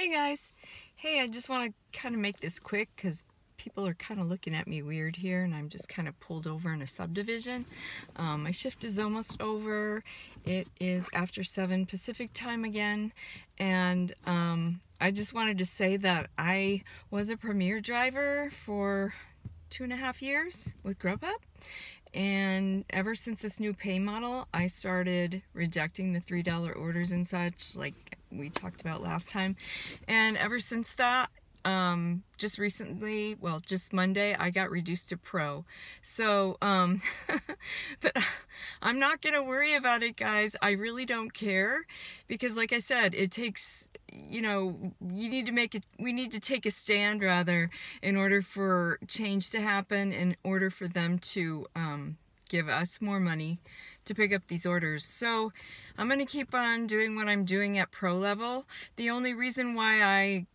Hey guys. Hey, I just want to kind of make this quick because people are kind of looking at me weird here and I'm just kind of pulled over in a subdivision. Um, my shift is almost over. It is after 7 Pacific time again and um, I just wanted to say that I was a Premier driver for two and a half years with Grubhub and ever since this new pay model I started rejecting the $3 orders and such like we talked about last time. And ever since that, um, just recently, well, just Monday, I got reduced to pro. So, um, but I'm not going to worry about it, guys. I really don't care because like I said, it takes, you know, you need to make it, we need to take a stand rather in order for change to happen, in order for them to, um, give us more money to pick up these orders. So I'm going to keep on doing what I'm doing at pro level. The only reason why I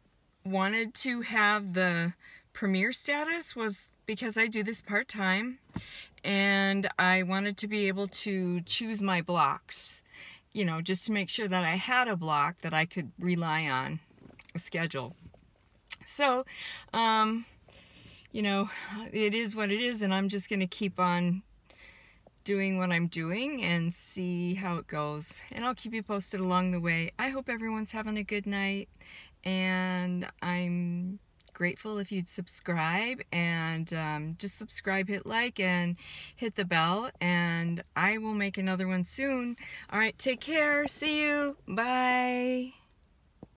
wanted to have the premier status was because I do this part-time and I wanted to be able to choose my blocks, you know, just to make sure that I had a block that I could rely on, a schedule. So, um, you know, it is what it is and I'm just going to keep on doing what I'm doing and see how it goes. And I'll keep you posted along the way. I hope everyone's having a good night and I'm grateful if you'd subscribe and um, just subscribe, hit like, and hit the bell, and I will make another one soon. All right, take care. See you. Bye.